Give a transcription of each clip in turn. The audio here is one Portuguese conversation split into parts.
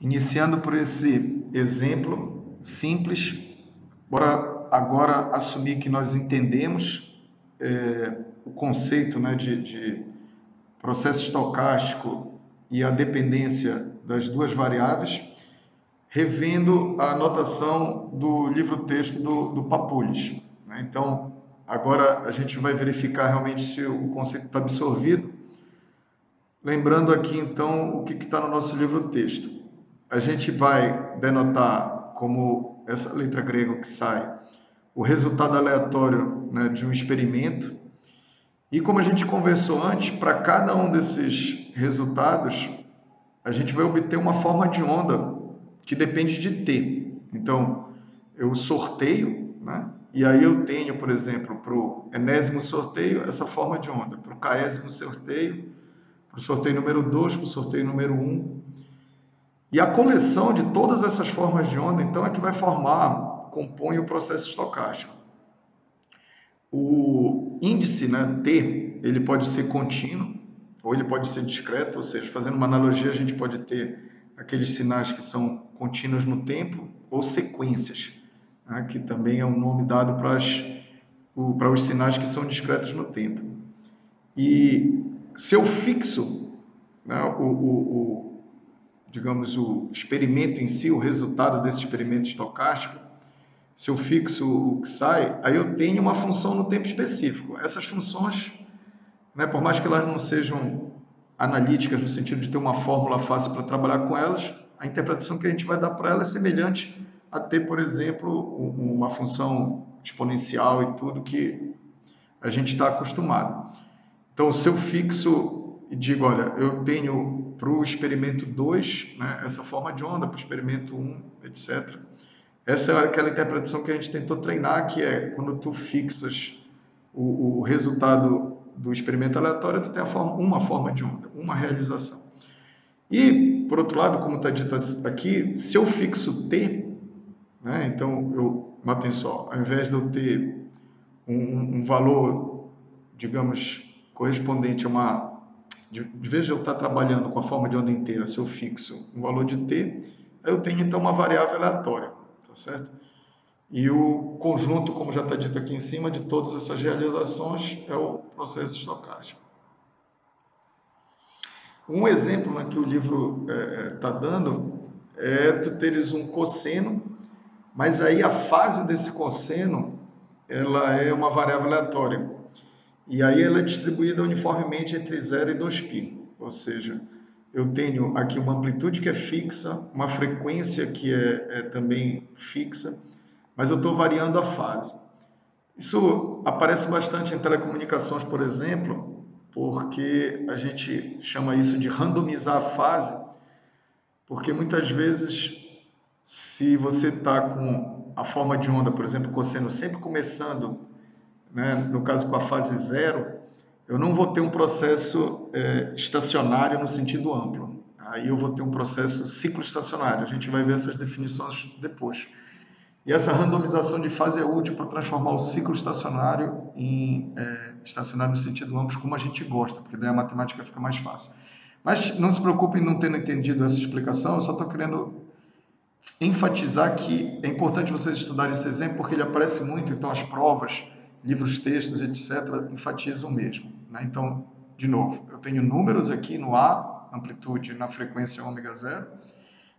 iniciando por esse exemplo simples, bora agora assumir que nós entendemos é, o conceito né, de, de processo estocástico e a dependência das duas variáveis, revendo a anotação do livro-texto do, do Papulis. Né? Então, agora a gente vai verificar realmente se o conceito está absorvido. Lembrando aqui, então, o que está no nosso livro-texto. A gente vai denotar como essa letra grega que sai o resultado aleatório né, de um experimento. E como a gente conversou antes, para cada um desses resultados, a gente vai obter uma forma de onda que depende de T. Então, eu sorteio, né? e aí eu tenho, por exemplo, para o enésimo sorteio, essa forma de onda. Para o caésimo sorteio, para o sorteio número 2, para o sorteio número 1. Um. E a coleção de todas essas formas de onda, então, é que vai formar compõe o processo estocástico. O índice né, T, ele pode ser contínuo ou ele pode ser discreto, ou seja, fazendo uma analogia, a gente pode ter aqueles sinais que são contínuos no tempo ou sequências, né, que também é um nome dado para, para os sinais que são discretos no tempo. E se eu fixo né, o, o, digamos, o experimento em si, o resultado desse experimento estocástico, se eu fixo o que sai, aí eu tenho uma função no tempo específico. Essas funções, né, por mais que elas não sejam analíticas no sentido de ter uma fórmula fácil para trabalhar com elas, a interpretação que a gente vai dar para elas é semelhante a ter, por exemplo, uma função exponencial e tudo que a gente está acostumado. Então, se eu fixo e digo, olha, eu tenho para o experimento 2, né, essa forma de onda, para o experimento 1, um, etc., essa é aquela interpretação que a gente tentou treinar, que é quando tu fixas o, o resultado do experimento aleatório, tu tem forma, uma forma de onda, uma realização. E, por outro lado, como está dito aqui, se eu fixo T, né, então, eu, notem só, ao invés de eu ter um, um valor, digamos, correspondente a uma... De, de vez de eu estar trabalhando com a forma de onda inteira, se eu fixo um valor de T, eu tenho, então, uma variável aleatória certo? E o conjunto, como já está dito aqui em cima, de todas essas realizações é o processo estocástico. Um exemplo né, que o livro está é, é tá dando é tu teres um cosseno, mas aí a fase desse cosseno ela é uma variável aleatória. E aí ela é distribuída uniformemente entre 0 e 2π, ou seja, eu tenho aqui uma amplitude que é fixa, uma frequência que é, é também fixa, mas eu estou variando a fase. Isso aparece bastante em telecomunicações, por exemplo, porque a gente chama isso de randomizar a fase, porque muitas vezes, se você está com a forma de onda, por exemplo, cosseno sempre começando, né, no caso com a fase zero, eu não vou ter um processo é, estacionário no sentido amplo. Aí eu vou ter um processo ciclo estacionário. A gente vai ver essas definições depois. E essa randomização de fase é útil para transformar o ciclo estacionário em é, estacionário no sentido amplo, como a gente gosta, porque daí a matemática fica mais fácil. Mas não se preocupe em não ter entendido essa explicação, eu só estou querendo enfatizar que é importante vocês estudarem esse exemplo, porque ele aparece muito, então as provas livros, textos, etc., enfatizam mesmo. Né? Então, de novo, eu tenho números aqui no A, amplitude na frequência ômega zero,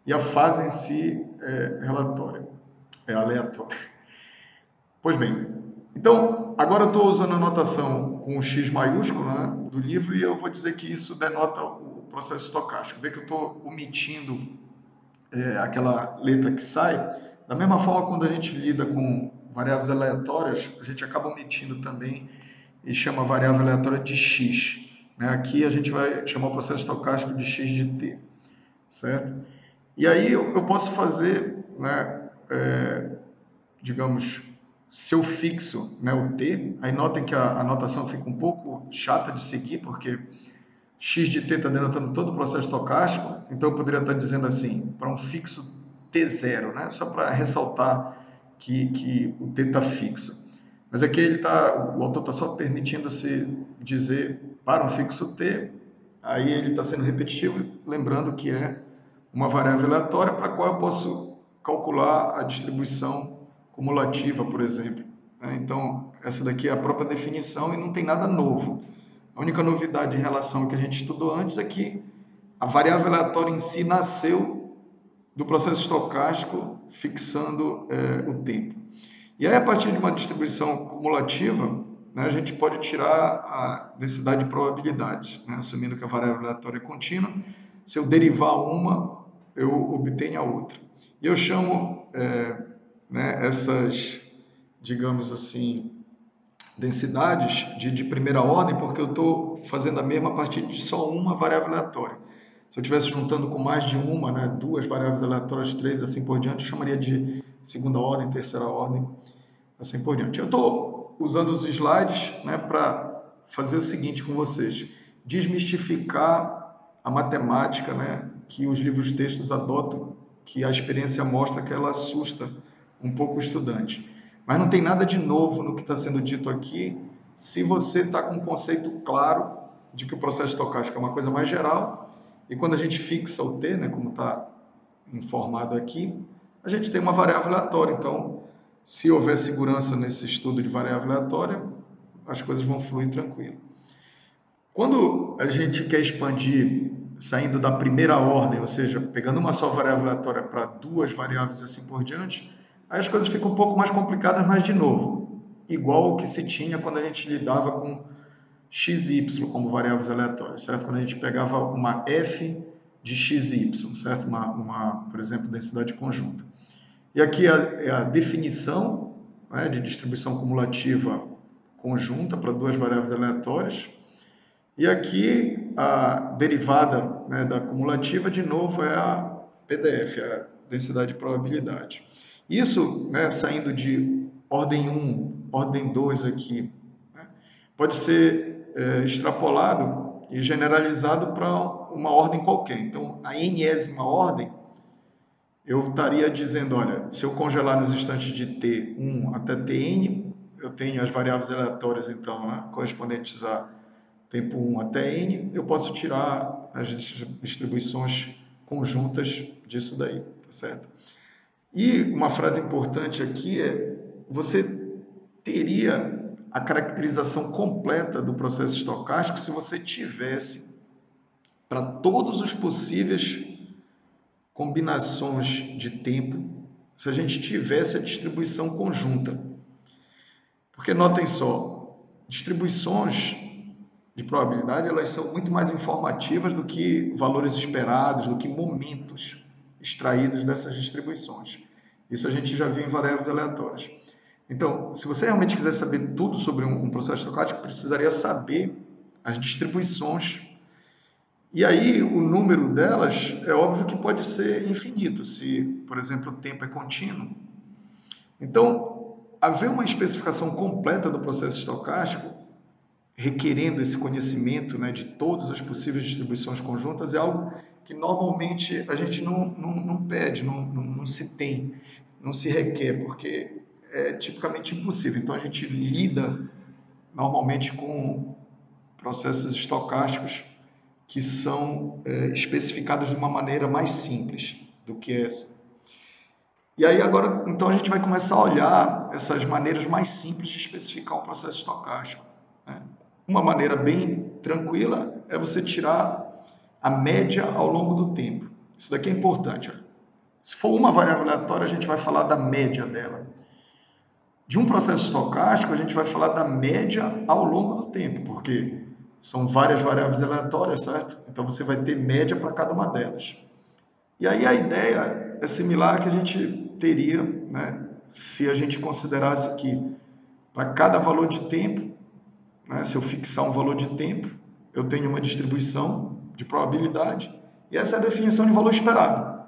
e a fase em si é relatória, é aleatória. Pois bem, então, agora eu estou usando a notação com o X maiúsculo né, do livro e eu vou dizer que isso denota o processo estocástico. Vê que eu estou omitindo é, aquela letra que sai. Da mesma forma, quando a gente lida com variáveis aleatórias, a gente acaba omitindo também e chama variável aleatória de x. Né? Aqui a gente vai chamar o processo estocástico de x de t, certo? E aí eu, posso fazer, né, é, digamos, se eu fixo né, o t, aí notem que a, a notação fica um pouco chata de seguir, porque x de t está denotando todo o processo estocástico, então eu poderia estar dizendo assim, para um fixo t0, né, só para ressaltar que, que o T está fixo. Mas aqui ele tá, o autor está só permitindo-se dizer para um fixo T, aí ele está sendo repetitivo, lembrando que é uma variável aleatória para a qual eu posso calcular a distribuição cumulativa, por exemplo. Né? Então, essa daqui é a própria definição e não tem nada novo. A única novidade em relação ao que a gente estudou antes é que a variável aleatória em si nasceu do processo estocástico fixando é, o tempo. E aí, a partir de uma distribuição cumulativa, né, a gente pode tirar a densidade de probabilidades, né, assumindo que a variável aleatória é contínua. Se eu derivar uma, eu obtenho a outra. E eu chamo é, né, essas, digamos assim, densidades de, de primeira ordem, porque eu estou fazendo a mesma a partir de só uma variável aleatória. Se eu estivesse juntando com mais de uma, né, duas variáveis aleatórias, três, assim por diante, eu chamaria de segunda ordem, terceira ordem, assim por diante. Eu estou usando os slides né, para fazer o seguinte com vocês: desmistificar a matemática né, que os livros textos adotam, que a experiência mostra que ela assusta um pouco o estudante. Mas não tem nada de novo no que está sendo dito aqui, se você está com um conceito claro de que o processo estocástico é uma coisa mais geral, e quando a gente fixa o t, né, como está informado aqui, a gente tem uma variável aleatória. Então, se houver segurança nesse estudo de variável aleatória, as coisas vão fluir tranquilo. Quando a gente quer expandir saindo da primeira ordem, ou seja, pegando uma só variável aleatória para duas variáveis assim por diante, aí as coisas ficam um pouco mais complicadas, mas de novo, igual o que se tinha quando a gente lidava com x e y como variáveis aleatórias, certo? Quando a gente pegava uma f de x e y, certo? Uma, uma, por exemplo, densidade conjunta. E aqui é a definição né, de distribuição cumulativa conjunta para duas variáveis aleatórias. E aqui a derivada né, da cumulativa, de novo, é a PDF, a densidade de probabilidade. Isso, né, saindo de ordem 1, ordem 2 aqui, pode ser é, extrapolado e generalizado para uma ordem qualquer. Então, a enésima ordem eu estaria dizendo, olha, se eu congelar nos instantes de t1 até tn, eu tenho as variáveis aleatórias, então, né, correspondentes a tempo 1 até n, eu posso tirar as distribuições conjuntas disso daí, tá certo? E uma frase importante aqui é, você teria a caracterização completa do processo estocástico se você tivesse para todos os possíveis combinações de tempo se a gente tivesse a distribuição conjunta. Porque notem só, distribuições de probabilidade elas são muito mais informativas do que valores esperados, do que momentos extraídos dessas distribuições. Isso a gente já viu em variáveis aleatórias. Então, se você realmente quiser saber tudo sobre um processo estocástico, precisaria saber as distribuições e aí o número delas é óbvio que pode ser infinito, se, por exemplo, o tempo é contínuo. Então, haver uma especificação completa do processo estocástico, requerendo esse conhecimento né, de todas as possíveis distribuições conjuntas, é algo que normalmente a gente não, não, não pede, não, não, não se tem, não se requer, porque é tipicamente impossível. Então, a gente lida normalmente com processos estocásticos que são é, especificados de uma maneira mais simples do que essa. E aí agora, então a gente vai começar a olhar essas maneiras mais simples de especificar um processo estocástico. Né? Uma maneira bem tranquila é você tirar a média ao longo do tempo. Isso daqui é importante. Se for uma variável aleatória, a gente vai falar da média dela. De um processo estocástico, a gente vai falar da média ao longo do tempo, porque são várias variáveis aleatórias, certo? Então você vai ter média para cada uma delas. E aí a ideia é similar à que a gente teria, né, se a gente considerasse que para cada valor de tempo, né, se eu fixar um valor de tempo, eu tenho uma distribuição de probabilidade e essa é a definição de valor esperado.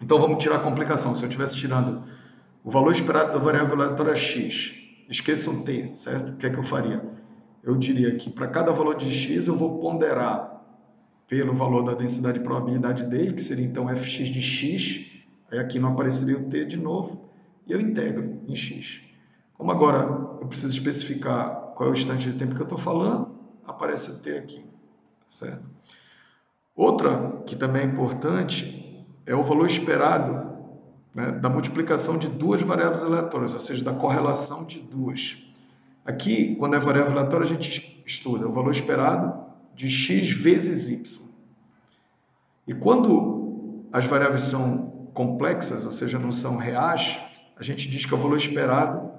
Então vamos tirar a complicação. Se eu estivesse tirando o valor esperado da variável aleatória x, esqueçam t, certo? O que é que eu faria? eu diria que para cada valor de x eu vou ponderar pelo valor da densidade de probabilidade dele, que seria então fx de x, aí aqui não apareceria o t de novo, e eu integro em x. Como agora eu preciso especificar qual é o instante de tempo que eu estou falando, aparece o t aqui, certo? Outra que também é importante é o valor esperado né, da multiplicação de duas variáveis aleatórias, ou seja, da correlação de duas. Aqui, quando é variável aleatória, a gente estuda o valor esperado de x vezes y. E quando as variáveis são complexas, ou seja, não são reais, a gente diz que é o valor esperado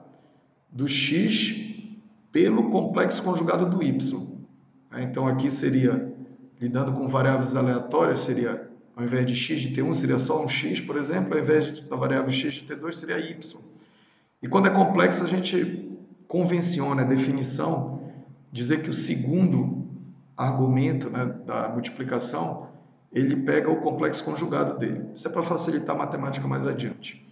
do x pelo complexo conjugado do y. Então aqui seria, lidando com variáveis aleatórias, seria, ao invés de x de t1, seria só um x, por exemplo, ao invés da variável x de t2, seria y. E quando é complexo, a gente convenciona a definição, dizer que o segundo argumento né, da multiplicação, ele pega o complexo conjugado dele. Isso é para facilitar a matemática mais adiante.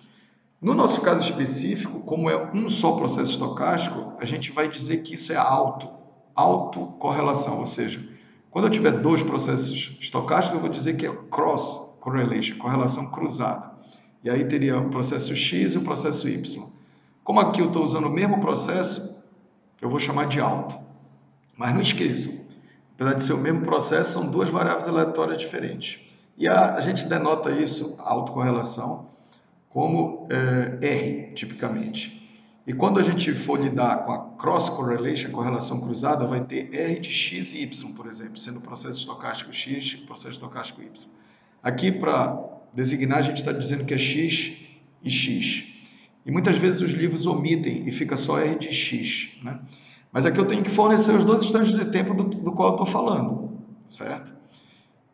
No nosso caso específico, como é um só processo estocástico, a gente vai dizer que isso é auto, autocorrelação, ou seja, quando eu tiver dois processos estocásticos, eu vou dizer que é cross correlation, correlação cruzada. E aí teria o processo X e o processo Y. Como aqui eu estou usando o mesmo processo, eu vou chamar de auto. Mas não esqueçam, apesar de ser o mesmo processo, são duas variáveis aleatórias diferentes. E a, a gente denota isso, autocorrelação, como é, R, tipicamente. E quando a gente for lidar com a cross correlation, correlação cruzada, vai ter R de x e y, por exemplo, sendo processo estocástico x processo estocástico y. Aqui, para designar, a gente está dizendo que é x e x. E muitas vezes os livros omitem e fica só R de x. Né? Mas aqui eu tenho que fornecer os dois instantes de tempo do, do qual eu estou falando, certo?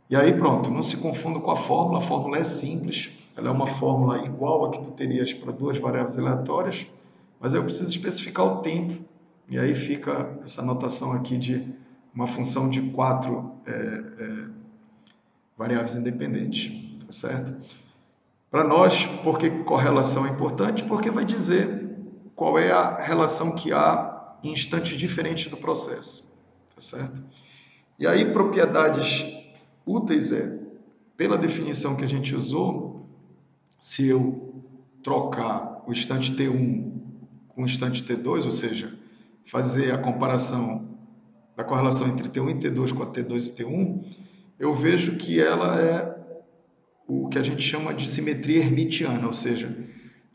E aí pronto, não se confunda com a fórmula, a fórmula é simples, ela é uma fórmula igual a que tu terias para duas variáveis aleatórias, mas eu preciso especificar o tempo, e aí fica essa notação aqui de uma função de quatro é, é, variáveis independentes, tá certo? Para nós, por que correlação é importante? Porque vai dizer qual é a relação que há em instantes diferentes do processo, tá certo? E aí, propriedades úteis é, pela definição que a gente usou, se eu trocar o instante T1 instante T2, ou seja, fazer a comparação da correlação entre T1 e T2 com a T2 e T1, eu vejo que ela é o que a gente chama de simetria hermitiana, ou seja,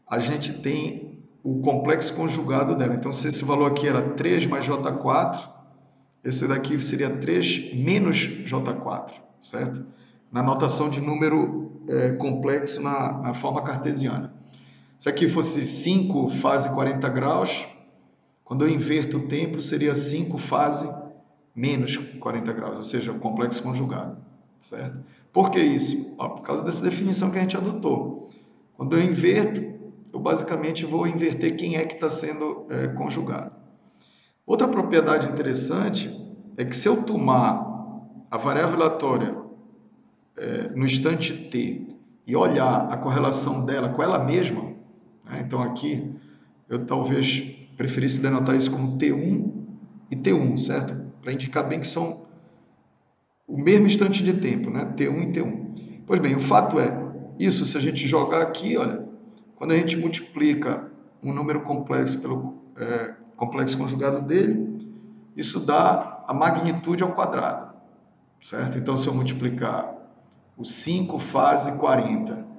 a gente tem o complexo conjugado dela. Então, se esse valor aqui era 3 mais J4, esse daqui seria 3 menos J4, certo? Na notação de número é, complexo na, na forma cartesiana. Se aqui fosse 5 fase 40 graus, quando eu inverto o tempo, seria 5 fase menos 40 graus, ou seja, o complexo conjugado. Certo? Por que isso? Ó, por causa dessa definição que a gente adotou. Quando eu inverto, eu basicamente vou inverter quem é que está sendo é, conjugado. Outra propriedade interessante é que se eu tomar a variável aleatória é, no instante t e olhar a correlação dela com ela mesma? Então aqui eu talvez preferisse denotar isso como T1 e T1, certo? Para indicar bem que são o mesmo instante de tempo, né? T1 e T1. Pois bem, o fato é, isso se a gente jogar aqui, olha, quando a gente multiplica um número complexo pelo é, complexo conjugado dele, isso dá a magnitude ao quadrado, certo? Então, se eu multiplicar o 5 fase 40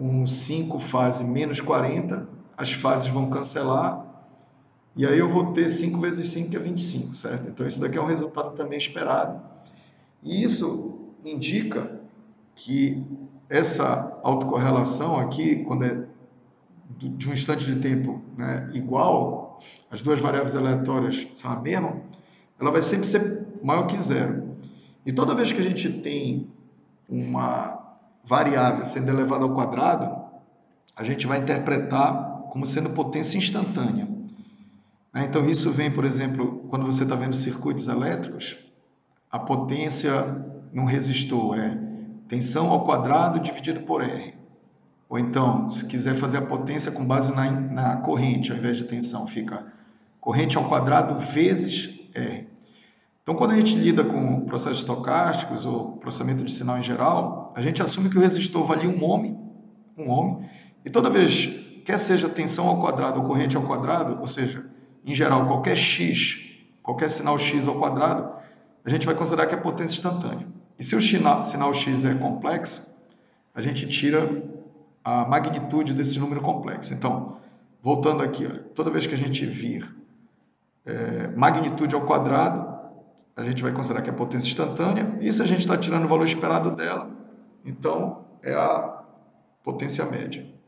com 5 fase menos 40, as fases vão cancelar, e aí eu vou ter 5 vezes 5, que é 25, certo? Então, isso daqui é um resultado também esperado. E isso indica que essa autocorrelação aqui, quando é de um instante de tempo né, igual, as duas variáveis aleatórias são a mesma, ela vai sempre ser maior que zero. E toda vez que a gente tem uma variável sendo elevada ao quadrado, a gente vai interpretar como sendo potência instantânea. Né? Então, isso vem, por exemplo, quando você está vendo circuitos elétricos, a potência num resistor é tensão ao quadrado dividido por R. Ou então, se quiser fazer a potência com base na, na corrente, ao invés de tensão, fica corrente ao quadrado vezes R. Então, quando a gente lida com processos estocásticos ou processamento de sinal em geral, a gente assume que o resistor valia um ohm, um ohm, e toda vez, quer seja tensão ao quadrado ou corrente ao quadrado, ou seja, em geral, qualquer x, qualquer sinal x ao quadrado, a gente vai considerar que é potência instantânea. E se o sinal, x é complexo, a gente tira a magnitude desse número complexo. Então, voltando aqui, olha, toda vez que a gente vir é, magnitude ao quadrado, a gente vai considerar que é potência instantânea. E se a gente está tirando o valor esperado dela, então é a potência média.